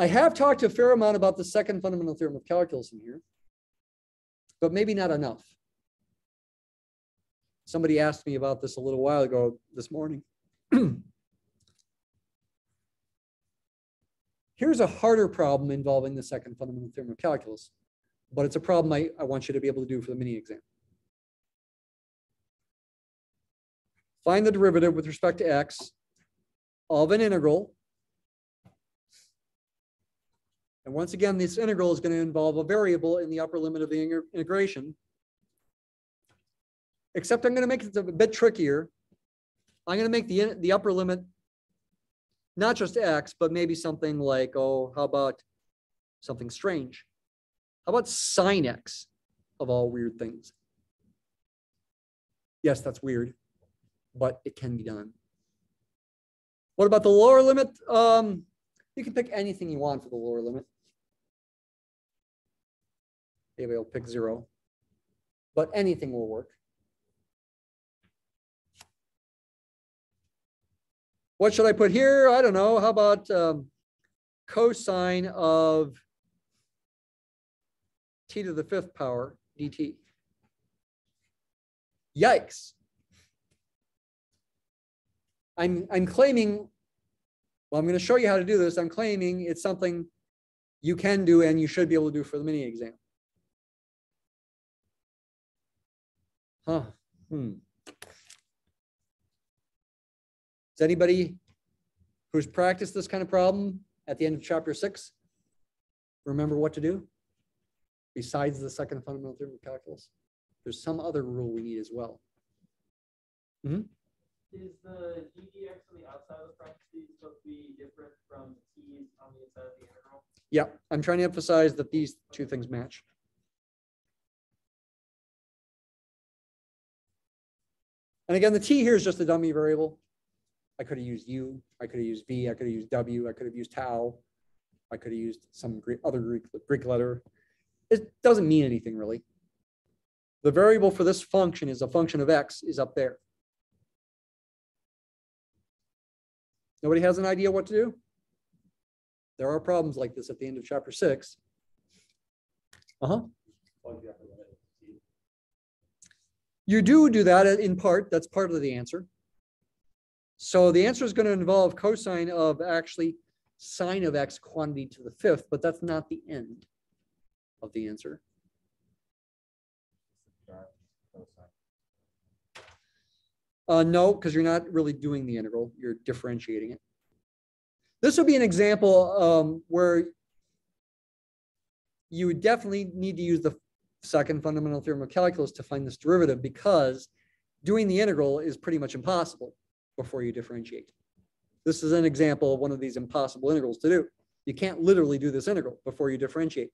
I have talked a fair amount about the second fundamental theorem of calculus in here, but maybe not enough. Somebody asked me about this a little while ago this morning. Here's a harder problem involving the second fundamental theorem of calculus, but it's a problem I, I want you to be able to do for the mini exam. Find the derivative with respect to x of an integral. And once again, this integral is going to involve a variable in the upper limit of the integration. Except I'm going to make it a bit trickier. I'm going to make the, the upper limit not just x, but maybe something like, oh, how about something strange? How about sine x of all weird things? Yes, that's weird, but it can be done. What about the lower limit? Um, you can pick anything you want for the lower limit. Maybe I'll pick zero, but anything will work. What should I put here? I don't know. How about um, cosine of t to the fifth power dt? Yikes. I'm, I'm claiming, well, I'm going to show you how to do this. I'm claiming it's something you can do and you should be able to do for the mini exam. Huh. Hmm. Does anybody who's practiced this kind of problem at the end of chapter six remember what to do? Besides the second fundamental theorem of calculus, there's some other rule we need as well. Mm -hmm. Is the ddx on the outside of the parentheses supposed to be different from the t's on the inside of the integral? Yeah, I'm trying to emphasize that these two things match. And again, the t here is just a dummy variable. I could have used U, I could have used V, I could have used W, I could have used tau, I could have used some Greek, other Greek, Greek letter. It doesn't mean anything really. The variable for this function is a function of x is up there. Nobody has an idea what to do? There are problems like this at the end of chapter six. Uh-huh. You do do that in part. That's part of the answer. So the answer is going to involve cosine of actually sine of x quantity to the fifth, but that's not the end of the answer. Uh, no, because you're not really doing the integral, you're differentiating it. This would be an example um, where you would definitely need to use the second fundamental theorem of calculus to find this derivative because doing the integral is pretty much impossible before you differentiate. This is an example of one of these impossible integrals to do. You can't literally do this integral before you differentiate.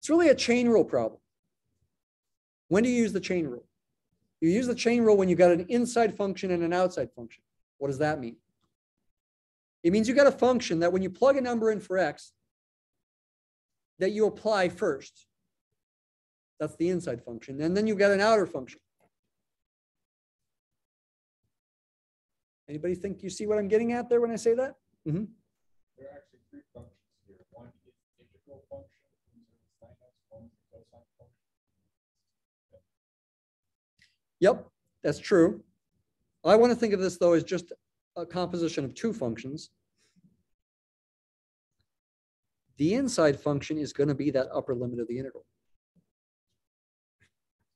It's really a chain rule problem. When do you use the chain rule? You use the chain rule when you've got an inside function and an outside function. What does that mean? It means you've got a function that when you plug a number in for x, that you apply first. That's the inside function. And then you've got an outer function. Anybody think you see what I'm getting at there when I say that? Mm -hmm. There are actually three functions here. One is integral function, function. Yep, that's true. I want to think of this though as just a composition of two functions. The inside function is going to be that upper limit of the integral.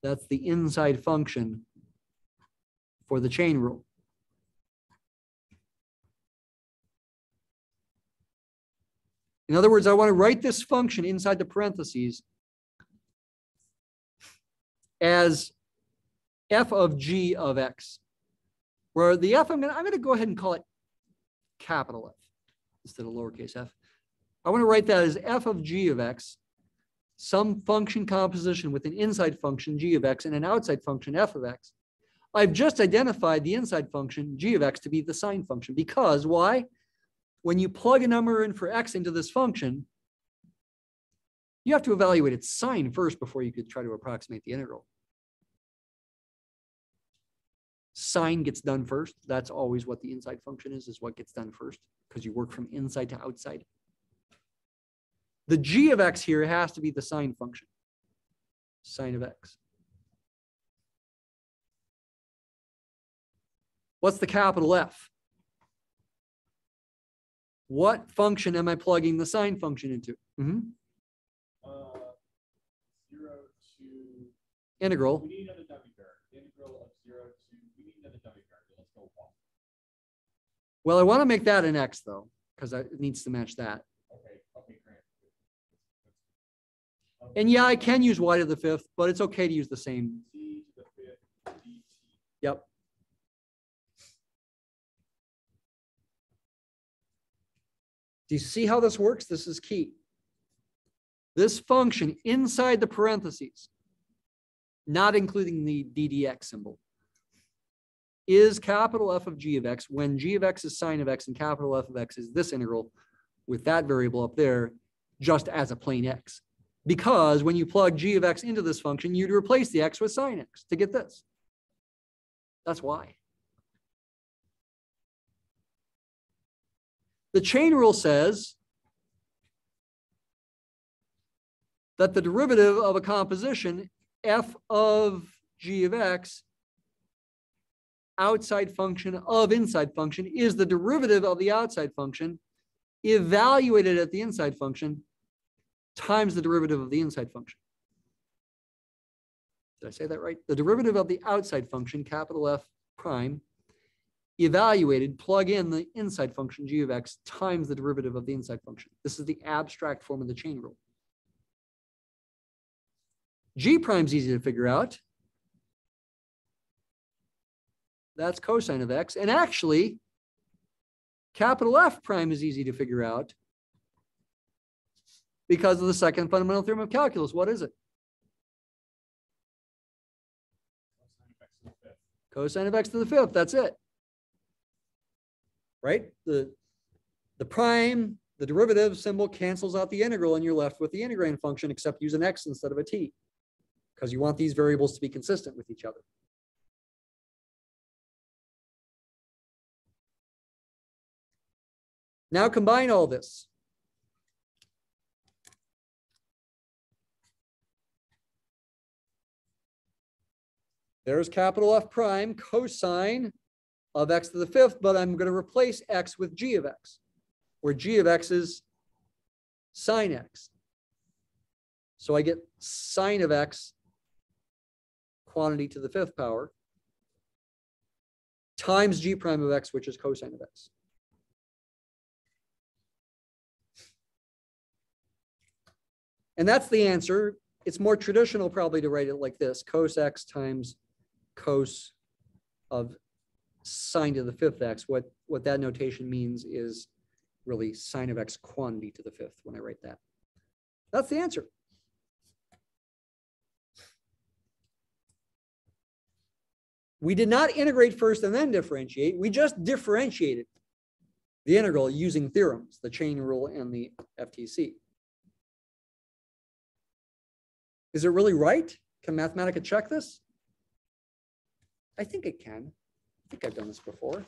That's the inside function for the chain rule. In other words, I want to write this function inside the parentheses as f of g of x, where the f, I'm going to, I'm going to go ahead and call it capital F instead of lowercase f. I want to write that as f of g of x, some function composition with an inside function g of x and an outside function f of x. I've just identified the inside function g of x to be the sine function because why? when you plug a number in for x into this function, you have to evaluate its sine first before you could try to approximate the integral. Sine gets done first. That's always what the inside function is, is what gets done first, because you work from inside to outside. The g of x here has to be the sine function. Sine of x. What's the capital F? What function am I plugging the sine function into? Mhm. Uh, zero to, Integral. we need another dummy variable, integral of zero to, we need another dummy variable, let's go one. Well, I want to make that an x though, because it needs to match that. Okay, okay, great. And yeah, I can use y to the fifth, but it's okay to use the same. Yep. Do you see how this works? This is key. This function inside the parentheses, not including the ddx symbol, is capital F of g of x when g of x is sine of x and capital F of x is this integral with that variable up there just as a plain x. Because when you plug g of x into this function, you'd replace the x with sine x to get this. That's why. The chain rule says that the derivative of a composition, f of g of x, outside function of inside function, is the derivative of the outside function evaluated at the inside function times the derivative of the inside function. Did I say that right? The derivative of the outside function, capital F prime, evaluated, plug in the inside function g of x times the derivative of the inside function. This is the abstract form of the chain rule. G prime is easy to figure out. That's cosine of x. And actually, capital F prime is easy to figure out because of the second fundamental theorem of calculus. What is it? Cosine of x to the fifth. That's it. Right? The, the prime, the derivative symbol cancels out the integral and you're left with the integrating function except use an x instead of a t. Because you want these variables to be consistent with each other. Now combine all this. There's capital F prime cosine of x to the fifth, but I'm going to replace x with g of x, where g of x is sine x. So I get sine of x quantity to the fifth power times g prime of x, which is cosine of x. And that's the answer. It's more traditional probably to write it like this, cos x times cos of sine to the fifth x. What, what that notation means is really sine of x quantity to the fifth when I write that. That's the answer. We did not integrate first and then differentiate. We just differentiated the integral using theorems, the chain rule and the FTC. Is it really right? Can Mathematica check this? I think it can. I think I've done this before.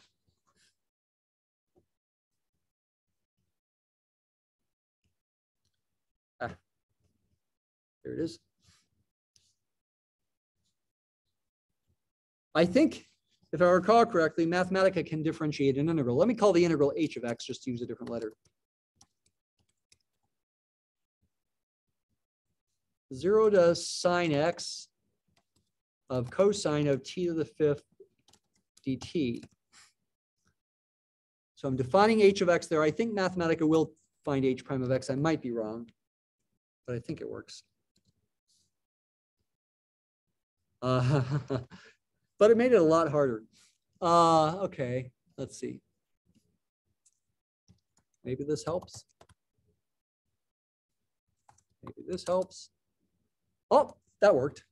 Ah, There it is. I think, if I recall correctly, Mathematica can differentiate an integral. Let me call the integral h of x, just to use a different letter. Zero to sine x of cosine of t to the fifth dt. So I'm defining h of x there. I think Mathematica will find h prime of x. I might be wrong, but I think it works. Uh, but it made it a lot harder. Uh, okay, let's see. Maybe this helps. Maybe this helps. Oh, that worked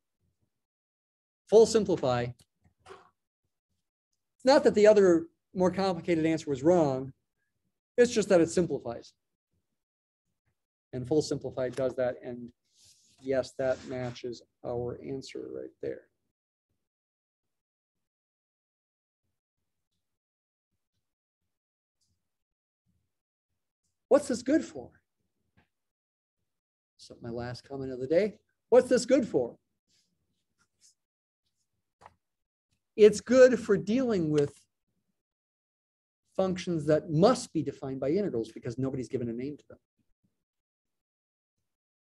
full simplify. It's not that the other more complicated answer was wrong. It's just that it simplifies. And full simplify does that. And yes, that matches our answer right there. What's this good for? So my last comment of the day, what's this good for? It's good for dealing with functions that must be defined by integrals because nobody's given a name to them.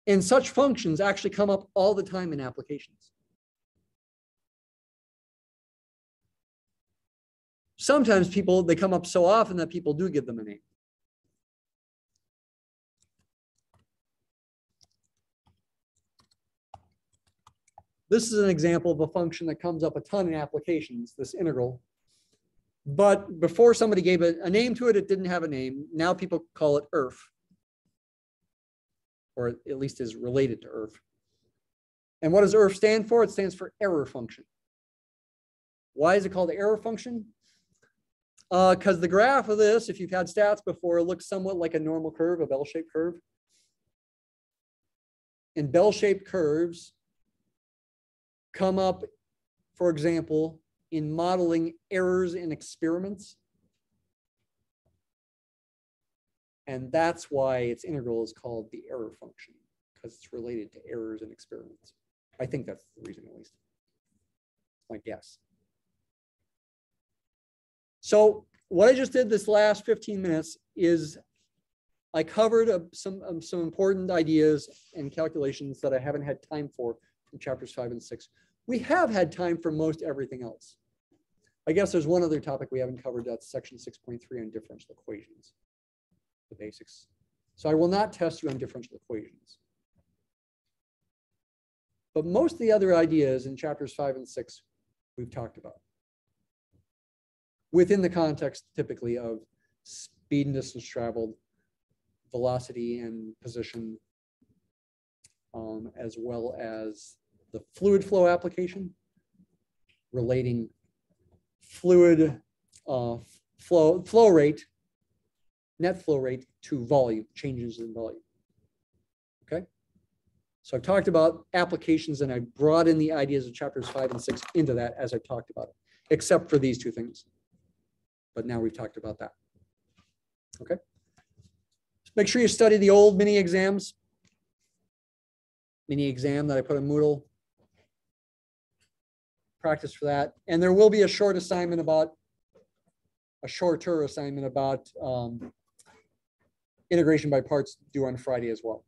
And such functions actually come up all the time in applications. Sometimes people, they come up so often that people do give them a name. This is an example of a function that comes up a ton in applications, this integral. But before somebody gave it a name to it, it didn't have a name. Now people call it ERF. Or at least is related to ERF. And what does ERF stand for? It stands for error function. Why is it called the error function? Uh, because the graph of this, if you've had stats before, looks somewhat like a normal curve, a bell-shaped curve. And bell-shaped curves come up, for example, in modeling errors in experiments. And that's why its integral is called the error function, because it's related to errors in experiments. I think that's the reason at least. My guess. So what I just did this last 15 minutes is I covered uh, some, um, some important ideas and calculations that I haven't had time for chapters five and six. We have had time for most everything else. I guess there's one other topic we haven't covered, that's section 6.3 on differential equations, the basics. So I will not test you on differential equations. But most of the other ideas in chapters five and six, we've talked about. Within the context typically of speed and distance traveled, velocity and position, um, as well as the fluid flow application relating fluid uh, flow, flow rate, net flow rate to volume, changes in volume. Okay? So I've talked about applications and I brought in the ideas of chapters five and six into that as I talked about it, except for these two things. But now we've talked about that. Okay? Make sure you study the old mini exams. Mini exam that I put in Moodle. Practice for that. And there will be a short assignment about, a shorter assignment about um, integration by parts due on Friday as well.